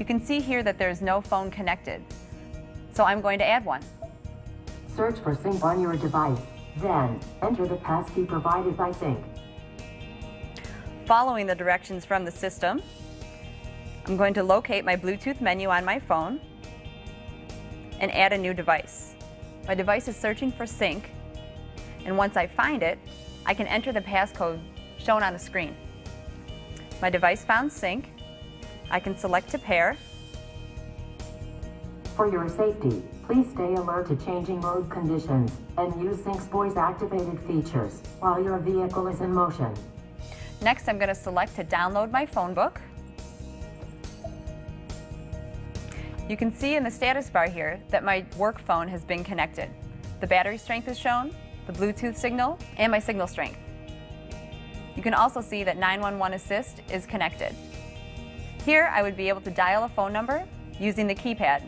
You can see here that there's no phone connected. So I'm going to add one. Search for Sync on your device. Then, enter the passkey provided by Sync. Following the directions from the system, I'm going to locate my Bluetooth menu on my phone and add a new device. My device is searching for Sync, and once I find it, I can enter the passcode shown on the screen. My device found Sync. I can select to pair, For your safety, please stay alert to changing road conditions and use Sync's voice activated features while your vehicle is in motion. Next, I'm going to select to download my phone book. You can see in the status bar here that my work phone has been connected. The battery strength is shown, the Bluetooth signal, and my signal strength. You can also see that 911 Assist is connected. Here, I would be able to dial a phone number using the keypad